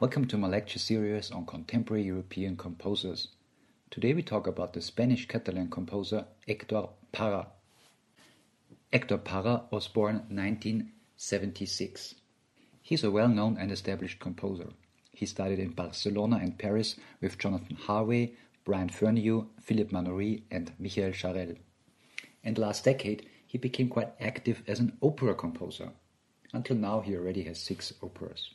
Welcome to my lecture series on contemporary European composers. Today we talk about the Spanish Catalan composer Hector Parra. Hector Parra was born 1976. He's a well known and established composer. He studied in Barcelona and Paris with Jonathan Harvey, Brian Ferneyhough, Philippe Manoury, and Michael Jarrell. In the last decade, he became quite active as an opera composer. Until now, he already has six operas.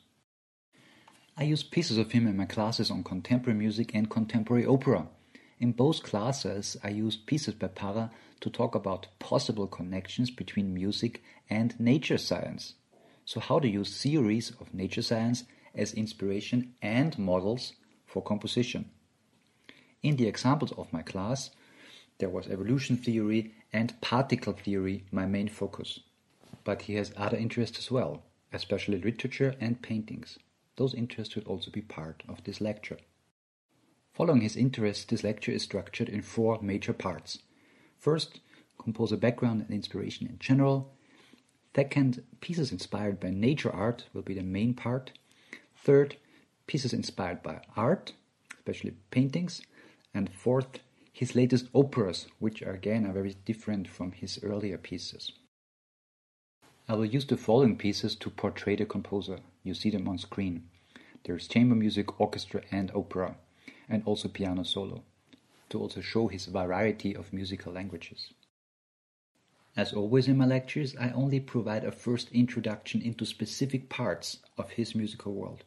I use pieces of him in my classes on contemporary music and contemporary opera. In both classes, I use pieces by Parra to talk about possible connections between music and nature science. So, how to use theories of nature science as inspiration and models for composition. In the examples of my class, there was evolution theory and particle theory my main focus. But he has other interests as well, especially literature and paintings. Those interests will also be part of this lecture. Following his interests, this lecture is structured in four major parts. First, composer background and inspiration in general. Second, pieces inspired by nature art will be the main part. Third, pieces inspired by art, especially paintings. And fourth, his latest operas, which are again are very different from his earlier pieces. I will use the following pieces to portray the composer. You see them on screen. There's chamber music, orchestra, and opera, and also piano solo, to also show his variety of musical languages. As always in my lectures, I only provide a first introduction into specific parts of his musical world.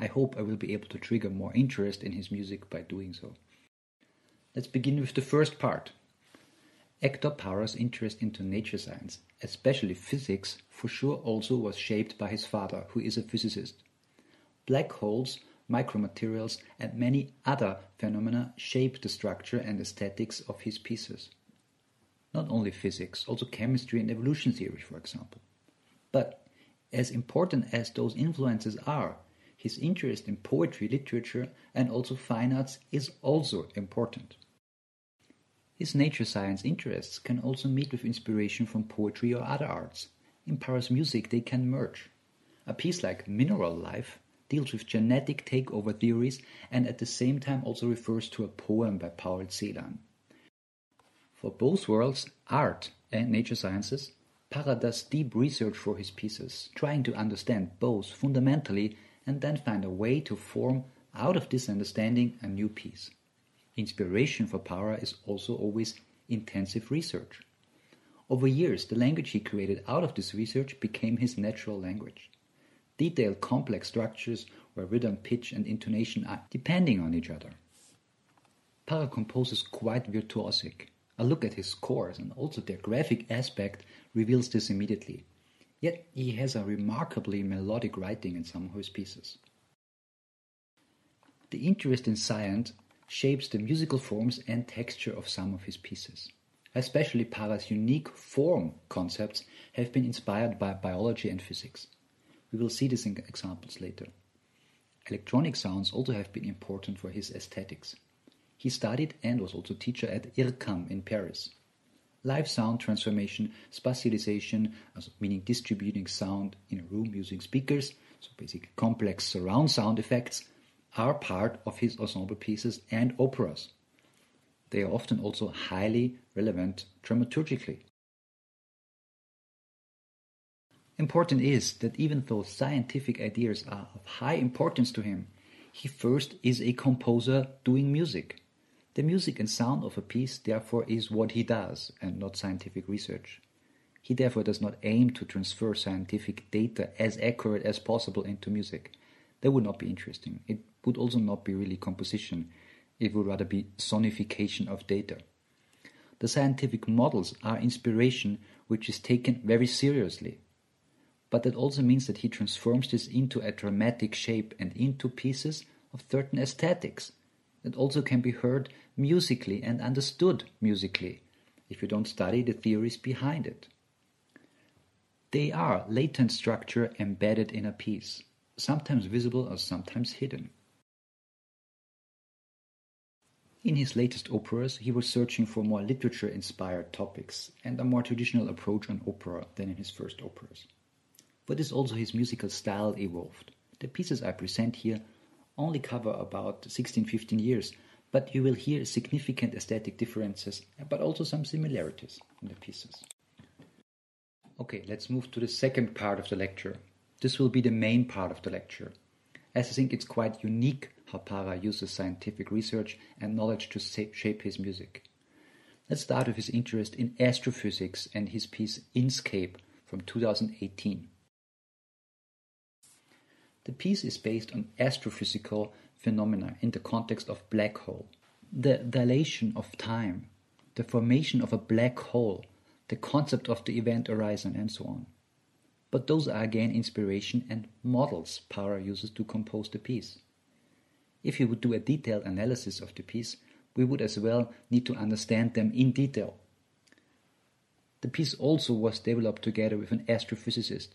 I hope I will be able to trigger more interest in his music by doing so. Let's begin with the first part. Hector Parra's interest into nature science, especially physics, for sure also was shaped by his father, who is a physicist. Black holes, micromaterials, and many other phenomena shape the structure and aesthetics of his pieces. Not only physics, also chemistry and evolution theory, for example. But as important as those influences are, his interest in poetry, literature, and also fine arts is also important. His nature science interests can also meet with inspiration from poetry or other arts. In Parra's music, they can merge. A piece like Mineral Life deals with genetic takeover theories and at the same time also refers to a poem by Paul Celan. For both worlds, art and nature sciences, Parra does deep research for his pieces, trying to understand both fundamentally and then find a way to form out of this understanding a new piece. Inspiration for Parra is also always intensive research. Over years, the language he created out of this research became his natural language. Detailed, complex structures where rhythm, pitch, and intonation are depending on each other. Parra composes quite virtuosic. A look at his scores and also their graphic aspect reveals this immediately. Yet he has a remarkably melodic writing in some of his pieces. The interest in science shapes the musical forms and texture of some of his pieces. Especially Parra's unique form concepts have been inspired by biology and physics. We will see this in examples later. Electronic sounds also have been important for his aesthetics. He studied and was also teacher at IRCAM in Paris. Live sound transformation, spatialization, meaning distributing sound in a room using speakers, so basically complex surround sound effects, are part of his ensemble pieces and operas. They are often also highly relevant dramaturgically. Important is that even though scientific ideas are of high importance to him, he first is a composer doing music. The music and sound of a piece, therefore, is what he does and not scientific research. He therefore does not aim to transfer scientific data as accurate as possible into music. That would not be interesting. It would also not be really composition. It would rather be sonification of data. The scientific models are inspiration which is taken very seriously. But that also means that he transforms this into a dramatic shape and into pieces of certain aesthetics that also can be heard musically and understood musically if you don't study the theories behind it. They are latent structure embedded in a piece, sometimes visible or sometimes hidden. In his latest operas, he was searching for more literature inspired topics and a more traditional approach on opera than in his first operas. For this, also his musical style evolved. The pieces I present here only cover about 16-15 years, but you will hear significant aesthetic differences, but also some similarities in the pieces. Okay, let's move to the second part of the lecture. This will be the main part of the lecture, as I think it's quite unique how Parra uses scientific research and knowledge to shape his music. Let's start with his interest in astrophysics and his piece Inscape from 2018. The piece is based on astrophysical phenomena in the context of black hole. The dilation of time, the formation of a black hole, the concept of the event horizon, and so on. But those are again inspiration and models Parra uses to compose the piece. If you would do a detailed analysis of the piece, we would as well need to understand them in detail. The piece also was developed together with an astrophysicist.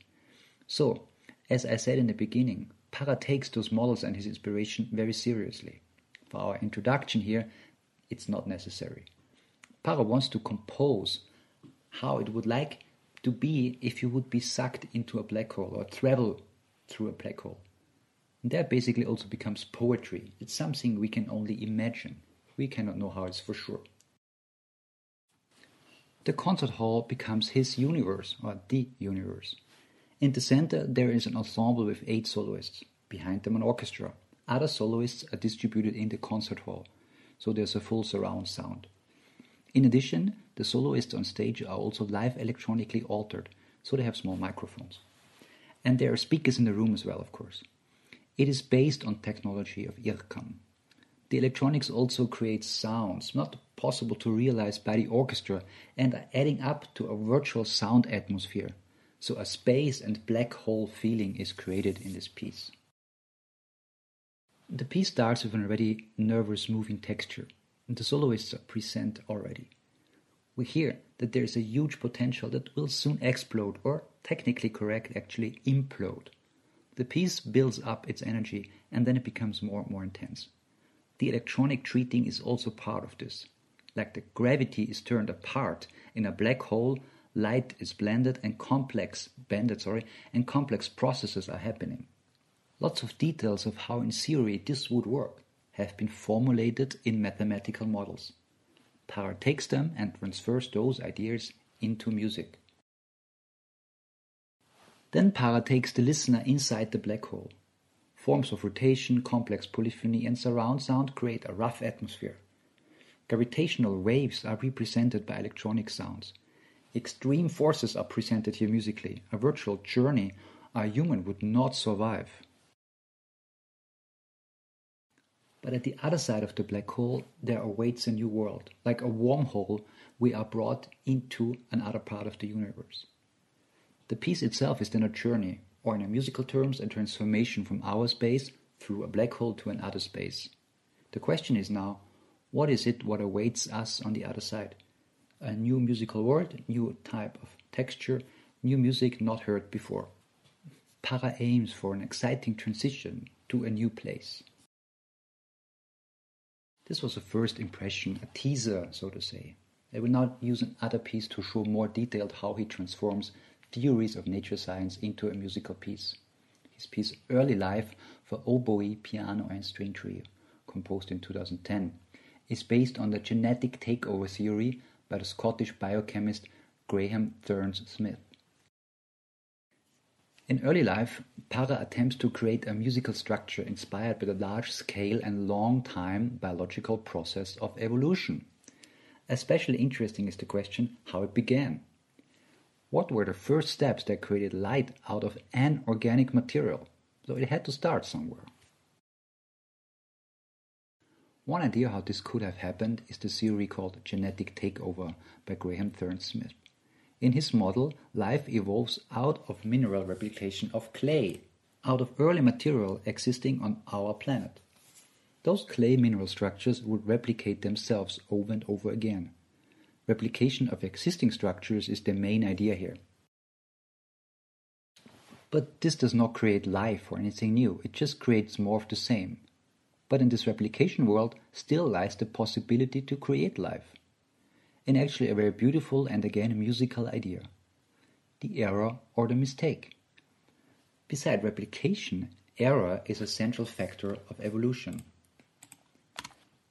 So, as I said in the beginning, Parra takes those models and his inspiration very seriously. For our introduction here, it's not necessary. Parra wants to compose how it would like to be if you would be sucked into a black hole or travel through a black hole. That basically also becomes poetry. It's something we can only imagine. We cannot know how it's for sure. The concert hall becomes his universe, or the universe. In the center, there is an ensemble with eight soloists. Behind them, an orchestra. Other soloists are distributed in the concert hall, so there's a full surround sound. In addition, the soloists on stage are also live electronically altered, so they have small microphones. And there are speakers in the room as well, of course. It is based on technology of IRCAM. The electronics also create sounds not possible to realize by the orchestra and are adding up to a virtual sound atmosphere so a space and black hole feeling is created in this piece. The piece starts with an already nervous moving texture, and the soloists are present already. We hear that there is a huge potential that will soon explode, or technically correct, actually implode. The piece builds up its energy and then it becomes more and more intense. The electronic treating is also part of this. Like the gravity is turned apart in a black hole, light is blended and complex blended sorry and complex processes are happening lots of details of how in theory this would work have been formulated in mathematical models Parra takes them and transfers those ideas into music then Parra takes the listener inside the black hole forms of rotation complex polyphony and surround sound create a rough atmosphere gravitational waves are represented by electronic sounds Extreme forces are presented here musically, a virtual journey a human would not survive. But at the other side of the black hole, there awaits a new world. Like a wormhole, we are brought into another part of the universe. The piece itself is then a journey, or in musical terms, a transformation from our space through a black hole to an another space. The question is now, what is it what awaits us on the other side? a new musical world, new type of texture, new music not heard before. Parra aims for an exciting transition to a new place. This was a first impression, a teaser, so to say. I will now use another piece to show more detailed how he transforms theories of nature science into a musical piece. His piece Early Life for oboe, piano, and string trio, composed in 2010, is based on the genetic takeover theory by the Scottish biochemist Graham Cairns-Smith. In early life, Parra attempts to create a musical structure inspired by the large scale and long time biological process of evolution. Especially interesting is the question how it began. What were the first steps that created light out of an organic material? So it had to start somewhere. One idea how this could have happened is the theory called genetic takeover by Graham Cairns-Smith. In his model, life evolves out of mineral replication of clay, out of early material existing on our planet. Those clay mineral structures would replicate themselves over and over again. Replication of existing structures is the main idea here. But this does not create life or anything new, it just creates more of the same. But in this replication world still lies the possibility to create life. And actually a very beautiful and again musical idea. The error or the mistake. Beside replication, error is a central factor of evolution.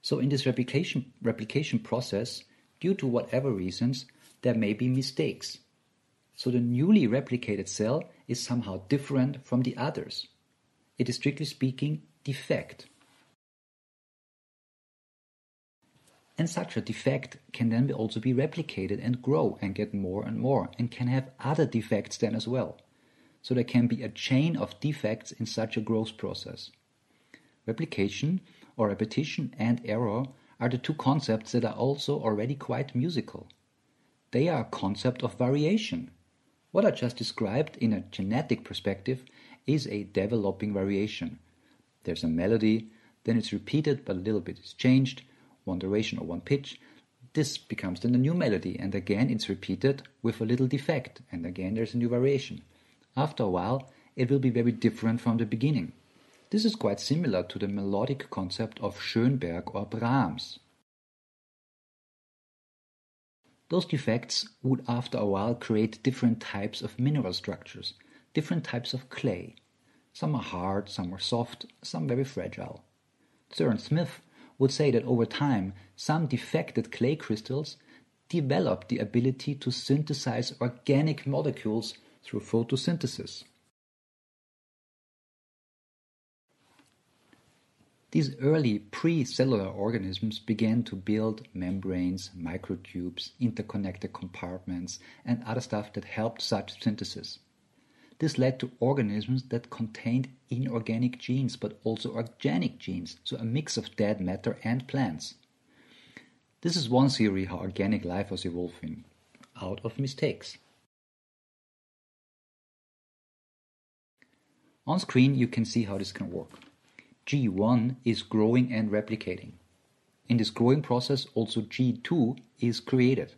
So in this replication, replication process, due to whatever reasons, there may be mistakes. So the newly replicated cell is somehow different from the others. It is strictly speaking defect. And such a defect can then also be replicated and grow and get more and more and can have other defects then as well. So there can be a chain of defects in such a growth process. Replication or repetition and error are the two concepts that are also already quite musical. They are a concept of variation. What I just described in a genetic perspective is a developing variation. There's a melody, then it's repeated, but a little bit is changed, one duration or one pitch. This becomes then a new melody, and again it's repeated with a little defect, and again there's a new variation. After a while, it will be very different from the beginning. This is quite similar to the melodic concept of Schönberg or Brahms. Those defects would after a while create different types of mineral structures, different types of clay. Some are hard, some are soft, some very fragile. Søren Smith would say that over time, some defected clay crystals develop the ability to synthesize organic molecules through photosynthesis. These early pre-cellular organisms began to build membranes, microtubes, interconnected compartments, and other stuff that helped such synthesis. This led to organisms that contained inorganic genes but also organic genes, so a mix of dead matter and plants. This is one theory how organic life was evolving, out of mistakes. On screen you can see how this can work. G1 is growing and replicating. In this growing process, also G2 is created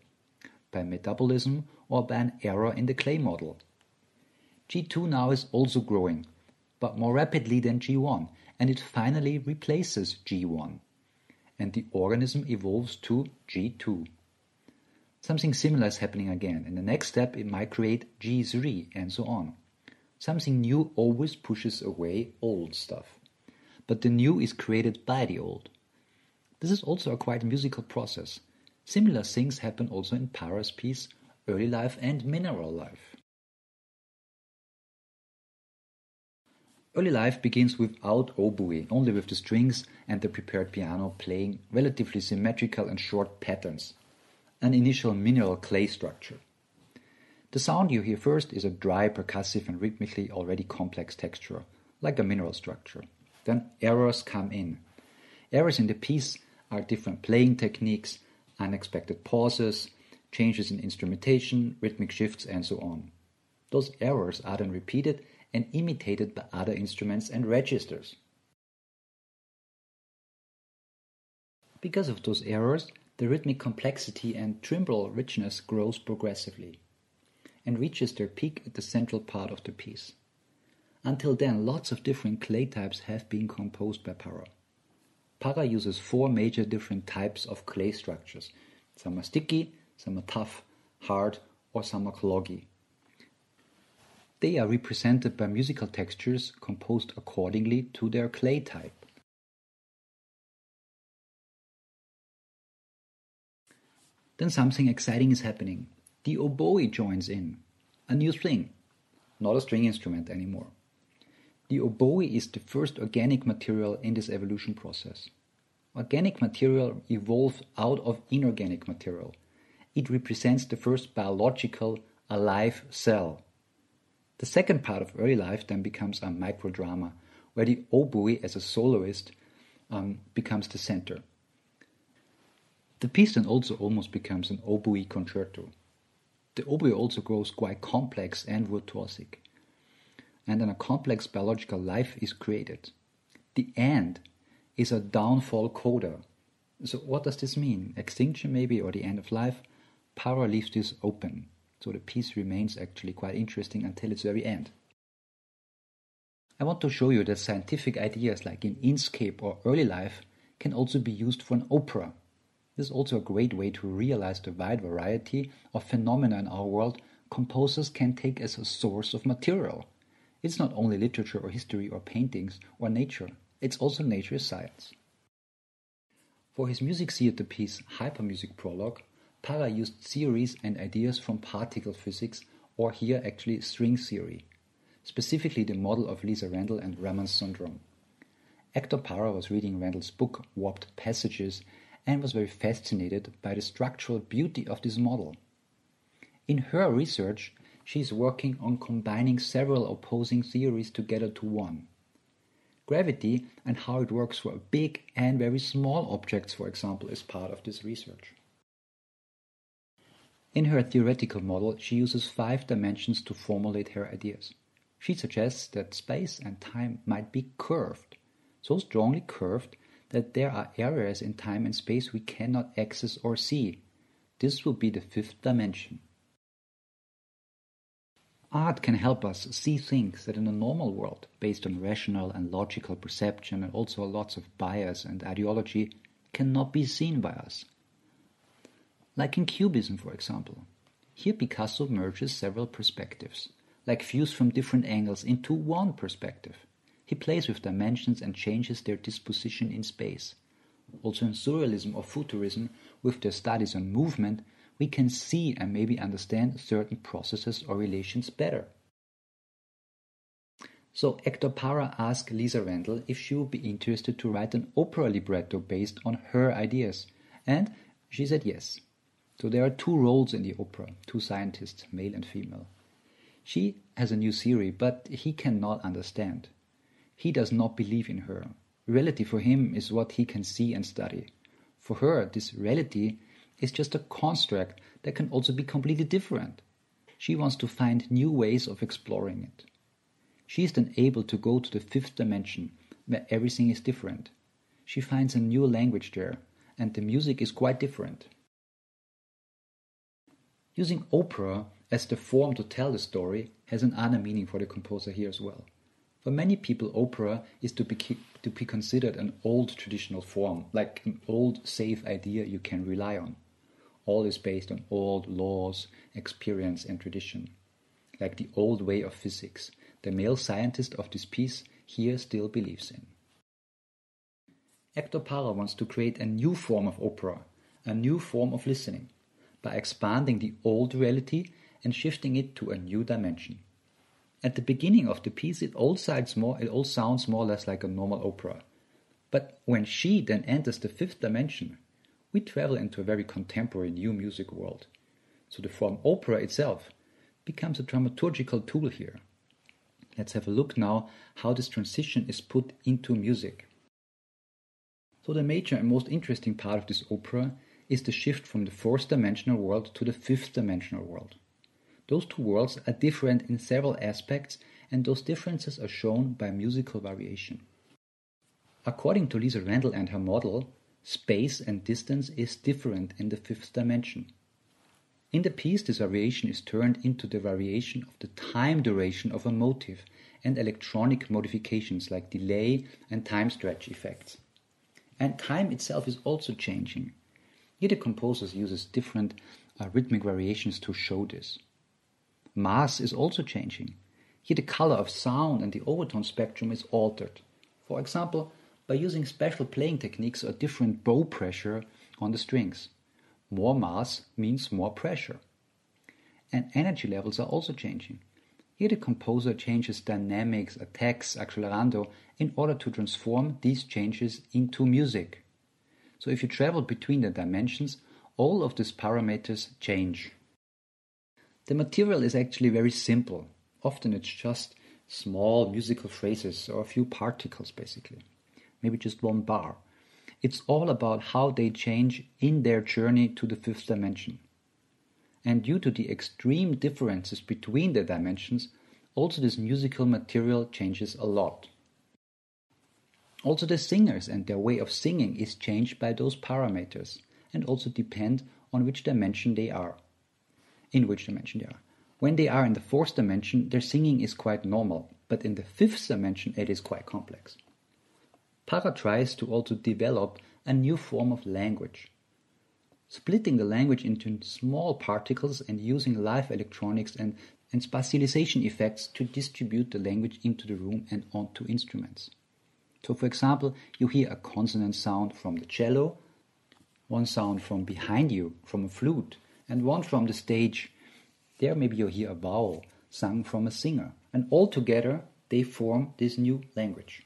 by metabolism or by an error in the clay model. G2 now is also growing, but more rapidly than G1, and it finally replaces G1. And the organism evolves to G2. Something similar is happening again. In the next step, it might create G3 and so on. Something new always pushes away old stuff but the new is created by the old. This is also a quite musical process. Similar things happen also in Parra's piece Early Life and Mineral Life. Early Life begins without oboe, only with the strings and the prepared piano playing relatively symmetrical and short patterns, an initial mineral clay structure. The sound you hear first is a dry, percussive, and rhythmically already complex texture, like a mineral structure. Then errors come in. Errors in the piece are different playing techniques, unexpected pauses, changes in instrumentation, rhythmic shifts, and so on. Those errors are then repeated and imitated by other instruments and registers. Because of those errors, the rhythmic complexity and timbre richness grows progressively and reaches their peak at the central part of the piece. Until then, lots of different clay types have been composed by Parra. Parra uses four major different types of clay structures. Some are sticky, some are tough, hard, or some are cloggy. They are represented by musical textures composed accordingly to their clay type. Then something exciting is happening. The oboe joins in. A new thing. Not a string instrument anymore. The oboe is the first organic material in this evolution process. Organic material evolved out of inorganic material. It represents the first biological, alive cell. The second part of early life then becomes a microdrama, where the oboe as a soloist um, becomes the center. The piece then also almost becomes an oboe concerto. The oboe also grows quite complex and virtuosic and then a complex biological life is created. The end is a downfall coda. So, what does this mean? Extinction, maybe, or the end of life? Power leaves this open. So, the piece remains actually quite interesting until its very end. I want to show you that scientific ideas like in Inscape or early life can also be used for an opera. This is also a great way to realize the wide variety of phenomena in our world composers can take as a source of material It's not only literature or history or paintings or nature, it's also nature science. For his music theater piece Hypermusic Prologue, Parra used theories and ideas from particle physics, or here actually string theory, specifically the model of Lisa Randall and Raman Sundrum. Hector Parra was reading Randall's book, Warped Passages, and was very fascinated by the structural beauty of this model. In her research, she is working on combining several opposing theories together to one. Gravity and how it works for big and very small objects, for example, is part of this research. In her theoretical model, she uses five dimensions to formulate her ideas. She suggests that space and time might be curved, so strongly curved that there are areas in time and space we cannot access or see. This will be the fifth dimension. Art can help us see things that in a normal world, based on rational and logical perception and also lots of bias and ideology, cannot be seen by us. Like in Cubism, for example. Here Picasso merges several perspectives, like views from different angles into one perspective. He plays with dimensions and changes their disposition in space. Also in Surrealism or Futurism, with their studies on movement, we can see and maybe understand certain processes or relations better. So Hector Parra asked Lisa Randall if she would be interested to write an opera libretto based on her ideas, and she said yes. So there are two roles in the opera, two scientists, male and female. She has a new theory, but he cannot understand. He does not believe in her. Reality for him is what he can see and study. For her, this reality is just a construct that can also be completely different. She wants to find new ways of exploring it. She is then able to go to the fifth dimension, where everything is different. She finds a new language there, and the music is quite different. Using opera as the form to tell the story has another meaning for the composer here as well. For many people, opera is to be, to be considered an old traditional form, like an old safe idea you can rely on. All is based on old laws, experience, and tradition. Like the old way of physics, the male scientist of this piece here still believes in. Hector Parra wants to create a new form of opera, a new form of listening, by expanding the old reality and shifting it to a new dimension. At the beginning of the piece, it all more, it all sounds more or less like a normal opera. But when she then enters the fifth dimension, we travel into a very contemporary new music world. So the form opera itself becomes a dramaturgical tool here. Let's have a look now how this transition is put into music. So the major and most interesting part of this opera is the shift from the fourth dimensional world to the fifth dimensional world. Those two worlds are different in several aspects and those differences are shown by musical variation. According to Lisa Randall and her model, Space and distance is different in the fifth dimension. In the piece, this variation is turned into the variation of the time duration of a motive and electronic modifications like delay and time stretch effects. And time itself is also changing. Here the composer uses different uh, rhythmic variations to show this. Mass is also changing. Here the color of sound and the overtone spectrum is altered. For example, by using special playing techniques or different bow pressure on the strings. More mass means more pressure. And energy levels are also changing. Here the composer changes dynamics, attacks, accelerando in order to transform these changes into music. So if you travel between the dimensions, all of these parameters change. The material is actually very simple. Often it's just small musical phrases or a few particles basically maybe just one bar. It's all about how they change in their journey to the fifth dimension. And due to the extreme differences between the dimensions, also this musical material changes a lot. Also the singers and their way of singing is changed by those parameters and also depend on which dimension they are. In which dimension they are. When they are in the fourth dimension, their singing is quite normal, but in the fifth dimension it is quite complex. Parra tries to also develop a new form of language. Splitting the language into small particles and using live electronics and, and spatialization effects to distribute the language into the room and onto instruments. So, for example, you hear a consonant sound from the cello, one sound from behind you from a flute, and one from the stage. There, maybe you hear a vowel sung from a singer, and all together they form this new language.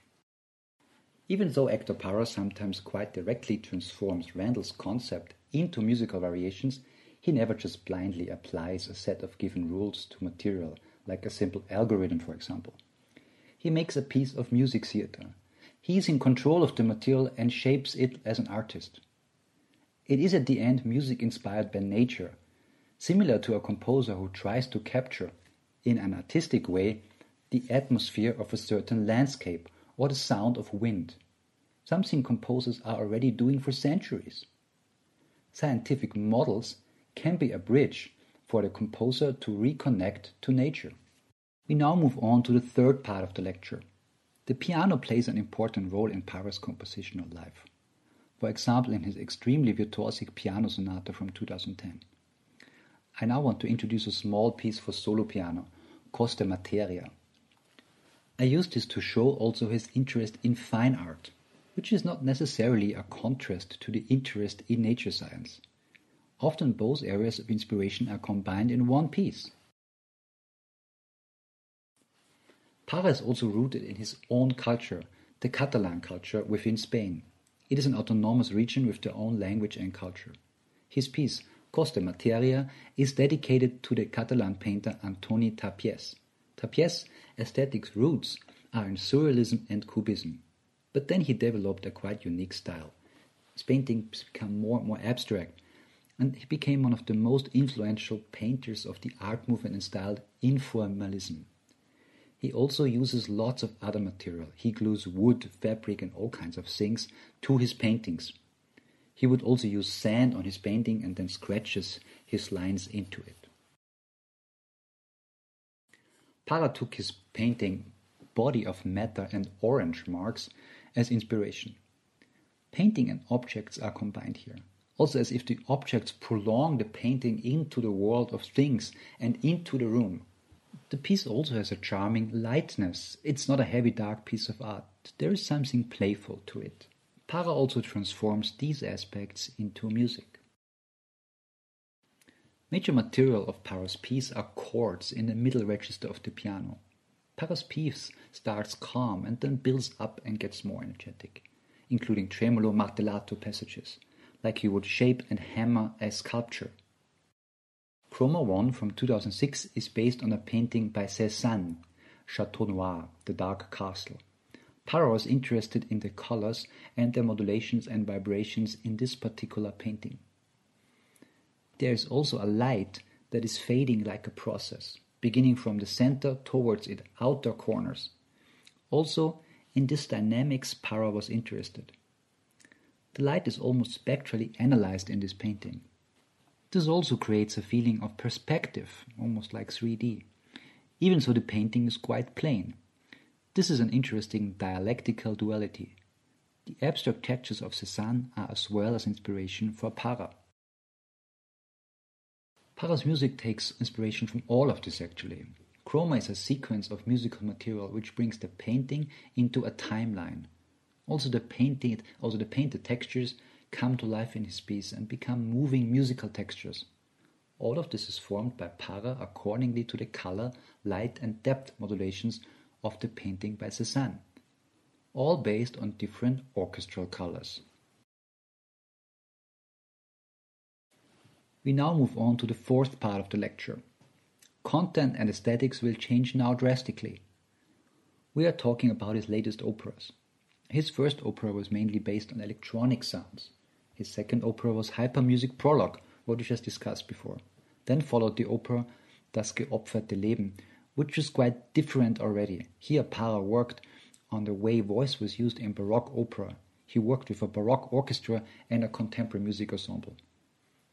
Even though Hector Parra sometimes quite directly transforms Randall's concept into musical variations, he never just blindly applies a set of given rules to material, like a simple algorithm, for example. He makes a piece of music theater. He is in control of the material and shapes it as an artist. It is at the end music inspired by nature, similar to a composer who tries to capture, in an artistic way, the atmosphere of a certain landscape or the sound of wind, something composers are already doing for centuries. Scientific models can be a bridge for the composer to reconnect to nature. We now move on to the third part of the lecture. The piano plays an important role in Parra's compositional life. For example, in his extremely virtuosic piano sonata from 2010. I now want to introduce a small piece for solo piano, Cos de Materia. I use this to show also his interest in fine art, which is not necessarily a contrast to the interest in nature science. Often both areas of inspiration are combined in one piece. Parra also rooted in his own culture, the Catalan culture within Spain. It is an autonomous region with their own language and culture. His piece, Cos de Materia, is dedicated to the Catalan painter Antoni Tàpies. Tàpies' aesthetic roots are in Surrealism and Cubism, but then he developed a quite unique style. His paintings become more and more abstract, and he became one of the most influential painters of the art movement and styled informalism. He also uses lots of other material. He glues wood, fabric, and all kinds of things to his paintings. He would also use sand on his painting and then scratches his lines into it. Parra took his painting Body of Matter and Orange Marks as inspiration. Painting and objects are combined here also as if the objects prolong the painting into the world of things and into the room. The piece also has a charming lightness. It's not a heavy, dark piece of art. There is something playful to it. Parra also transforms these aspects into music. Major material of Parra's piece are chords in the middle register of the piano. Parra's piece starts calm and then builds up and gets more energetic, including tremolo martellato passages like you would shape and hammer a sculpture. Chroma 1 from 2006 is based on a painting by Cézanne, Chateau Noir, The Dark Castle. Parra was interested in the colors and their modulations and vibrations in this particular painting. There is also a light that is fading like a process, beginning from the center towards its outer corners. Also, in this dynamics, Parra was interested. The light is almost spectrally analyzed in this painting. This also creates a feeling of perspective, almost like 3D. Even so, the painting is quite plain. This is an interesting dialectical duality. The abstract textures of Cézanne are as well as inspiration for Parra. Parra's music takes inspiration from all of this actually. Chroma is a sequence of musical material which brings the painting into a timeline, also the painting, also the painted textures come to life in his piece and become moving musical textures. All of this is formed by Parra accordingly to the color, light and depth modulations of the painting by Cézanne, all based on different orchestral colors. We now move on to the fourth part of the lecture. Content and aesthetics will change now drastically. We are talking about his latest operas. His first opera was mainly based on electronic sounds. His second opera was Hypermusic Prologue, what we just discussed before. Then followed the opera Das geopferte Leben, which is quite different already. Here Parra worked on the way voice was used in Baroque opera. He worked with a Baroque orchestra and a contemporary music ensemble.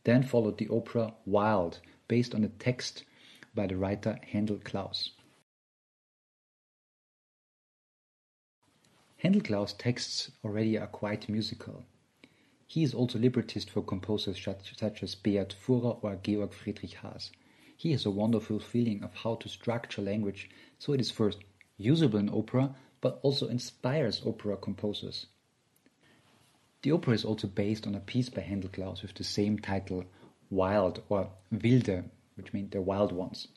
Then followed the opera Wild, based on a text by the writer Händl Klaus. Händl Klaus' texts already are quite musical. He is also librettist for composers such as Beat Furrer or Georg Friedrich Haas. he has a wonderful feeling of how to structure language so it is first usable in opera, but also inspires opera composers. The opera is also based on a piece by Händl Klaus with the same title, Wild or Wilde, which means the wild ones.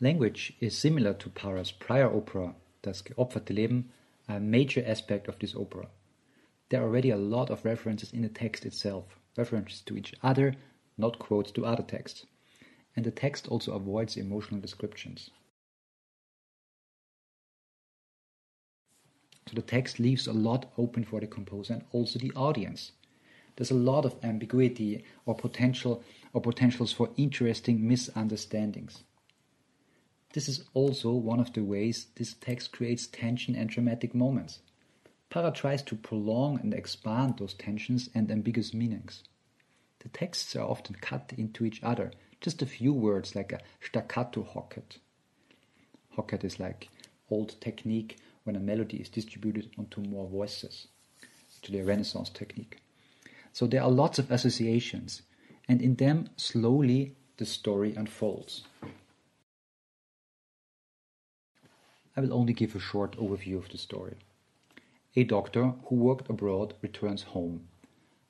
Language is similar to Parra's prior opera, Das geopferte Leben, a major aspect of this opera. There are already a lot of references in the text itself, references to each other, not quotes to other texts. And the text also avoids emotional descriptions. So the text leaves a lot open for the composer and also the audience. There's a lot of ambiguity or potential or potentials for interesting misunderstandings. This is also one of the ways this text creates tension and dramatic moments. Parra tries to prolong and expand those tensions and ambiguous meanings. The texts are often cut into each other, just a few words like a staccato hocket. Hocket is like old technique when a melody is distributed onto more voices, actually a Renaissance technique. So there are lots of associations, and in them slowly the story unfolds. I will only give a short overview of the story. A doctor who worked abroad returns home.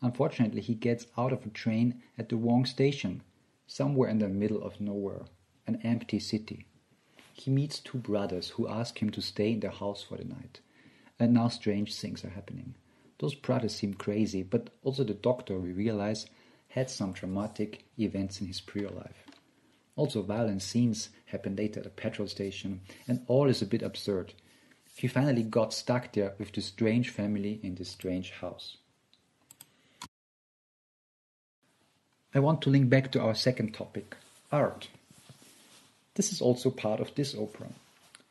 Unfortunately, he gets out of a train at the wrong station, somewhere in the middle of nowhere, an empty city he meets two brothers who ask him to stay in their house for the night. And now strange things are happening. Those brothers seem crazy, but also the doctor, we realize, had some traumatic events in his prior life. Also, violent scenes happen later at a petrol station, and all is a bit absurd. He finally got stuck there with this strange family in this strange house. I want to link back to our second topic art. This is also part of this opera.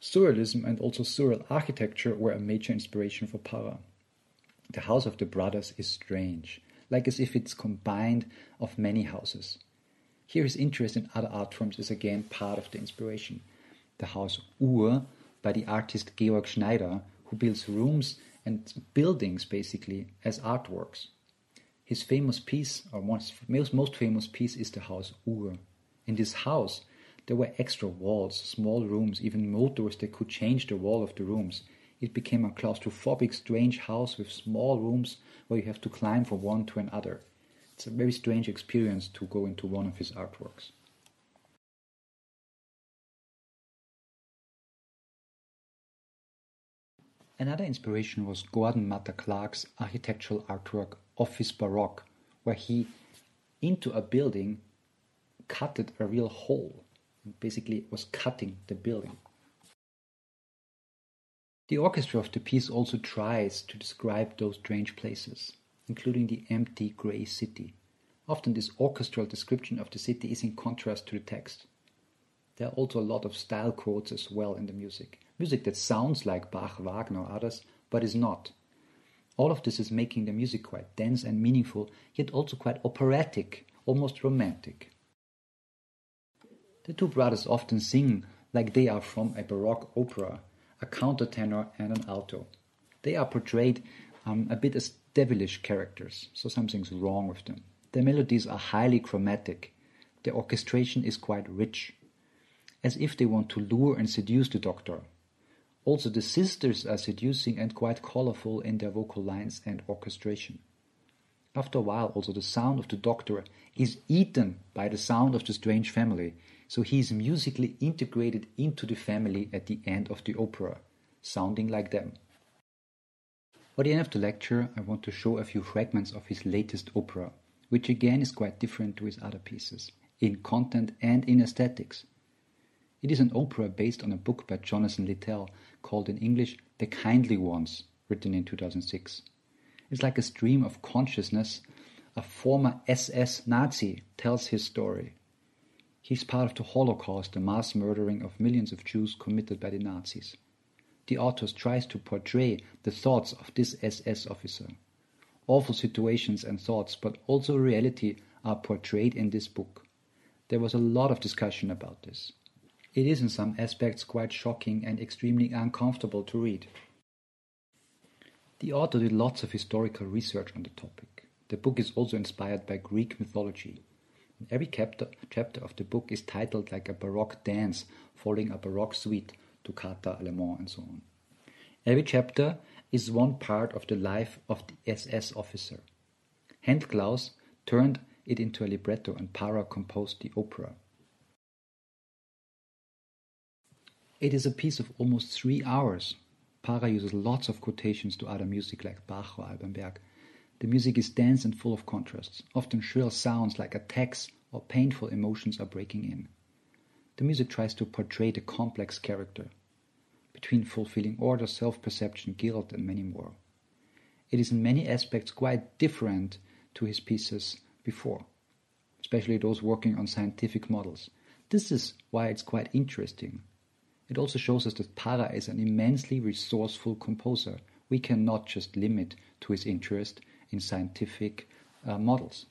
Surrealism and also surreal architecture were a major inspiration for Parra. The house of the brothers is strange, like as if it's combined of many houses. Here his interest in other art forms is again part of the inspiration. The house Ur by the artist Gregor Schneider, who builds rooms and buildings basically as artworks. His famous piece, or most, most famous piece, is the house Ur. In this house, there were extra walls, small rooms, even motors that could change the wall of the rooms. It became a claustrophobic, strange house with small rooms where you have to climb from one to another. It's a very strange experience to go into one of his artworks. Another inspiration was Gordon Matta Clark's architectural artwork Office Baroque, where he, into a building, cutted a real hole basically was cutting the building. The orchestra of the piece also tries to describe those strange places, including the empty grey city. Often this orchestral description of the city is in contrast to the text. There are also a lot of style quotes as well in the music. Music that sounds like Bach, Wagner, or others, but is not. All of this is making the music quite dense and meaningful, yet also quite operatic, almost romantic. The two brothers often sing like they are from a Baroque opera, a countertenor and an alto. They are portrayed um, a bit as devilish characters, so something's wrong with them. Their melodies are highly chromatic. Their orchestration is quite rich, as if they want to lure and seduce the doctor. Also, the sisters are seducing and quite colorful in their vocal lines and orchestration. After a while, also, the sound of the doctor is eaten by the sound of the strange family, so he is musically integrated into the family at the end of the opera, sounding like them. For the end of the lecture, I want to show a few fragments of his latest opera, which again is quite different to his other pieces, in content and in aesthetics. It is an opera based on a book by Jonathan Littell called in English The Kindly Ones, written in 2006. It's like a stream of consciousness. A former SS Nazi tells his story. He's part of the Holocaust, the mass murdering of millions of Jews committed by the Nazis. The author tries to portray the thoughts of this SS officer. Awful situations and thoughts, but also reality, are portrayed in this book. There was a lot of discussion about this. It is in some aspects quite shocking and extremely uncomfortable to read. The author did lots of historical research on the topic. The book is also inspired by Greek mythology. Every chapter, chapter of the book is titled like a Baroque dance, following a Baroque suite, Toccata, Allemande, and so on. Every chapter is one part of the life of the SS officer. Händl Klaus turned it into a libretto and Parra composed the opera. It is a piece of almost three hours. Parra uses lots of quotations to other music like Bach or Alban Berg. The music is dense and full of contrasts. Often shrill sounds like attacks or painful emotions are breaking in. The music tries to portray the complex character between fulfilling order, self perception, guilt, and many more. It is in many aspects quite different to his pieces before, especially those working on scientific models. This is why it's quite interesting. It also shows us that Parra is an immensely resourceful composer. We cannot just limit to his interest in scientific uh, models.